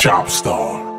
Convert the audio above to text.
Chopstar.